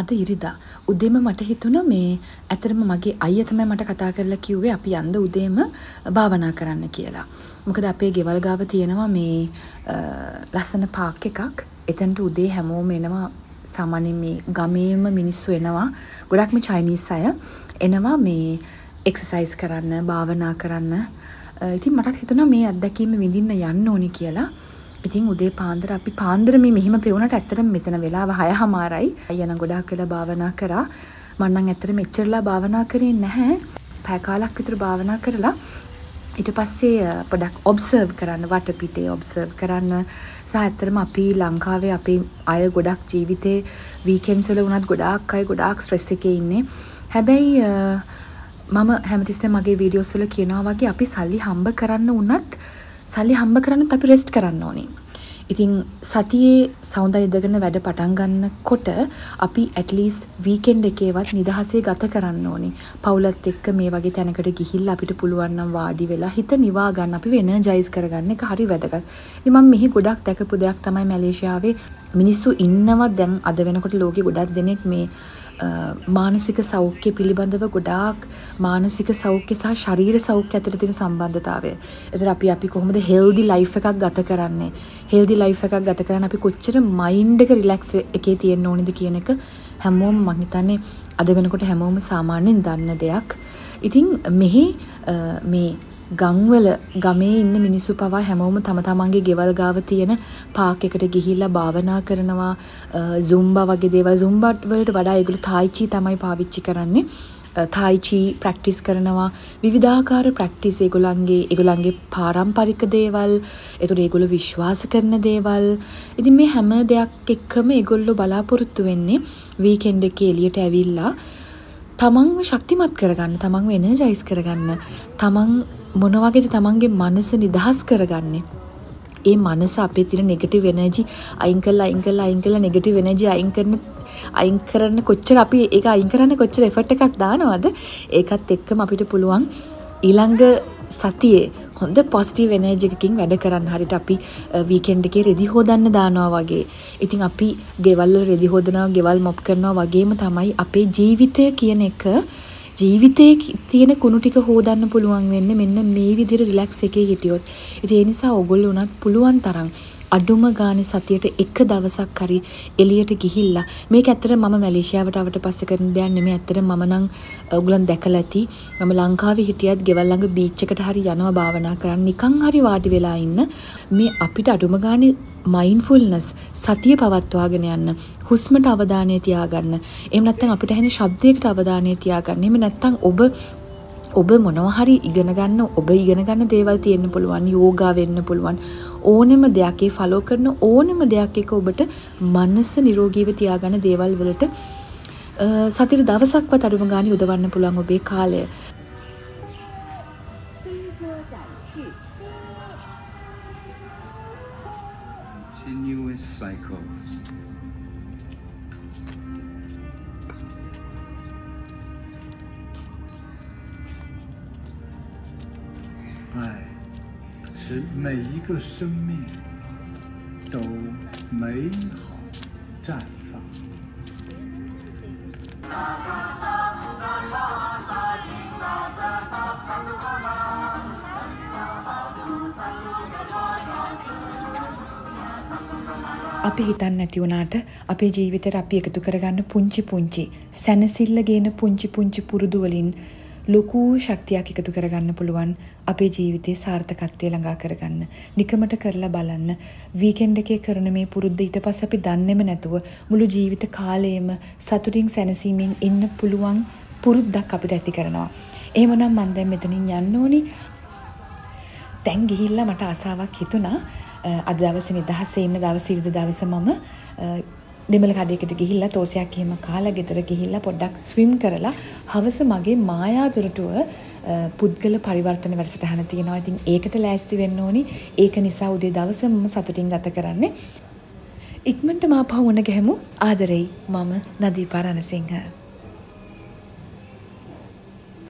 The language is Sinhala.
අද ඉරිදා උදේම මට හිතුණා මේ ඇත්තටම මගේ අයියා තමයි මට කතා කරලා කිව්වේ අපි යන්න උදේම භාවනා කරන්න කියලා. මොකද අපේ ගෙවල් ගාව තියෙනවා මේ ලස්සන පාක් එකක්. එතනට උදේ හැමෝම එනවා සාමාන්‍යයෙන් මේ ගමේම මිනිස්සු එනවා. ගොඩක්ම චයිනීස් අය එනවා මේ එක්සසයිස් කරන්න, භාවනා කරන්න. ඉතින් මටත් හිතුණා මේ අත්දැකීම විඳින්න යන්න ඕනි කියලා. ඉතින් උදේ පාන්දර අපි පාන්දර මේ මෙහෙම පෙවුනට ඇත්තටම මෙතන වෙලාව 6:00මාරයි. අයියා නම් ගොඩාක් වෙලා භාවනා කරා. මම නම් ඇත්තට මෙච්චරලා භාවනා කරේ නැහැ. පැය කාලක් විතර භාවනා කරලා ඊට පස්සේ පොඩක් ඔබ්සර්ව් කරන්න වටපිටේ ඔබ්සර්ව් කරන්න සහ ඇත්තටම අපි ලංකාවේ අපේ අය ගොඩක් ජීවිතේ වීකෙන්ඩ්ස් වල වුණත් ගොඩාක් අය ගොඩාක් ස්ට්‍රෙස් එකේ ඉන්නේ. හැබැයි මම හැමතිස්සෙම මගේ වීඩියෝස් වල කියනවා වගේ අපි සල්ලි හම්බ කරන්න වුණත් සල්ලි හම්බ කරන්නත් අපි රෙස්ට් කරන්න ඕනේ. ඉතින් සතියේ සෞන්දර්ය ඉදගෙන වැඩ පටන් ගන්නකොට අපි ඇට්ලීස් වීකෙන්ඩ් එකේවත් නිදහසේ ගත කරන්න ඕනේ. පවුලත් එක්ක මේ වගේ තැනකට ගිහිල්ලා අපිට පුළුවන් නම් වාඩි වෙලා හිත නිවා ගන්න අපි එනර්ජයිස් කරගන්න එක හරි වැදගත්. ඉතින් මම මෙහි ගොඩක් දැකපු දෙයක් තමයි මැලේසියාවේ මිනිස්සු ඉන්නවා දැන් අද වෙනකොට ලෝකෙ ගොඩක් දෙනෙක් මේ මානසික සෞඛ්‍ය පිළිබඳව ගොඩාක් මානසික සෞඛ්‍ය සහ ශරීර සෞඛ්‍ය අතර තියෙන සම්බන්ධතාවය. එතන අපි අපි කොහොමද හෙල්දි ලයිෆ් එකක් ගත කරන්නේ? හෙල්දි ලයිෆ් එකක් ගත කරන්න අපි කොච්චර මයින්ඩ් එක රිලැක්ස් එකේ තියෙන්න ඕනේද කියන එක හැමෝම මං හිතන්නේ අද වෙනකොට හැමෝම සාමාන්‍යයෙන් දන්න දෙයක්. ඉතින් මෙහි මේ ගංවල ගමේ ඉන්න මිනිස්සු පවා හැමෝම තම තමන්ගේ ගෙවල් ගාව තියෙන පාක් එකට ගිහිල්ලා භාවනා කරනවා. සුම්බා වගේ දේවල්. සුම්බා වලට වඩා ඒගොල්ලෝ තායිචි තමයි පාවිච්චි කරන්නේ. තායිචි ප්‍රැක්ටිස් කරනවා. විවිධාකාර ප්‍රැක්ටිස් ඒගොල්ලන්ගේ ඒගොල්ලන්ගේ පාරම්පරික දේවල්. එතකොට ඒගොල්ලෝ විශ්වාස කරන දේවල්. ඉතින් මේ හැම දෙයක් එක්කම ඒගොල්ලෝ බලාපොරොත්තු වෙන්නේ වීකෙන්ඩ් එකේ එළියට ඇවිල්ලා තමන්ව ශක්තිමත් කරගන්න තමන්ව එනර්ජයිස් කරගන්න තමන් මොන වගේද තමන්ගේ මනස නිදහස් කරගන්නේ. ඒ මනස අපේ තියෙන නෙගටිව් එනර්ජි අයින් කරලා අයින් කරලා අයින් කරලා නෙගටිව් එනර්ජි අයින් කරන අයින් කරන්න කොච්චර අපි ඒක අයින් කරන්න කොච්චර එෆර්ට් එකක් දානවද? ඒකත් එක්කම අපිට පුළුවන් ඊළඟ සතියේ හොඳ පොසිටිව් එනර්ජි එකකින් වැඩ කරන්න හරියට අපි වීකෙන්ඩ් එකේ රෙදි හොදන්න දානවා වගේ. ඉතින් අපි ගෙවල් වල රෙදි හොදනවා, ගෙවල් මොප් කරනවා වගේම තමයි අපේ ජීවිතය කියන එක ජීවිතයේ තියෙන කුණු ටික හොදන්න පුළුවන් වෙන්නේ මෙන්න මේ විදිහට රිලැක්ස් එකේ හිටියොත්. ඉතින් ඒ නිසා ඕගොල්ලෝ උනත් පුළුවන් තරම් අඩුම ගානේ සතියට එක දවසක් හරි එළියට ගිහිල්ලා. මේක ඇත්තට මම මැලේසියාවට ආවට පස්සේ කරන දෙයක් නෙමෙයි. ඇත්තට මම නම් ඔයගලන් දැකලා ඇති. මම ලංකාවේ හිටියත් ගෙවල් ළඟ බීච් එකට හරි යනවා භාවනා කරන්න. නිකන් හරි වාඩි වෙලා ඉන්න. මේ අපිට අඩුම ගානේ මයින්ඩ්ෆුල්නස් සතිය පවත්වාගෙන යන්න හුස්මට අවධානය තියාගන්න. එහෙම නැත්නම් අපිට ඇහෙන ශබ්දයකට අවධානය තියාගන්න. එහෙම නැත්නම් ඔබ ඔබ මොනවා හරි ඉගෙන ගන්න ඔබ ඉගෙන ගන්න දේවල් තියෙන්න පුළුවන් යෝගා වෙන්න පුළුවන් ඕනෙම දෙයක් ඒ ෆලෝ කරන ඕනෙම දෙයක් එක ඔබට මනස නිරෝගීව තියාගන්න දේවල් වලට සතිර දවසක්වත් අඩුම ගානේ යොදවන්න පුළුවන් ඔබේ කාලය. Continuous cycles. 爱使每一个生命都美好绽放。 අපි හිතන්න නැති වුණාට අපේ ජීවිතේට අපි එකතු කරගන්න පුංචි පුංචි සැනසෙල්ල ගේන පුංචි පුංචි පුරුදු වලින් ලොකු ශක්තියක් එකතු කරගන්න පුළුවන් අපේ ජීවිතේ සාර්ථකත්වය ළඟා කරගන්න. නිකමට කරලා බලන්න. වීකෙන්ඩ් එකේ කරන මේ පුරුද්ද ඊට පස්සේ අපි දන්නේම නැතුව මුළු ජීවිත කාලයේම සතුටින් සැනසීමෙන් ඉන්න පුළුවන් පුරුද්දක් අපිට ඇති කරනවා. එහෙමනම් මම දැන් මෙතනින් යන්න ඕනි. දැන් ගිහිල්ලා මට ආසාවක් හිතුණා අද දවසේ නිදහසේ ඉන්න දවසේ ඉරිද දවසේ මම දෙමළ කඩේකට ගිහිල්ලා තෝසයක් එහෙම කාලා ගෙදර ගිහිල්ලා පොඩ්ඩක් ස්විම් කරලා හවස මගේ මායාදුරටුව පුද්ගල පරිවර්තන වැඩසටහන තියෙනවා. ඉතින් ඒකට ලෑස්ති වෙන්න ඕනි. ඒක නිසා උදේ දවස මම සතුටින් ගත කරන්නේ. ඉක්මනට මාපහු වුණ ගැහමු ආදරෙයි මම නදීපා රණසිංහ